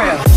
true.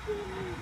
Cold.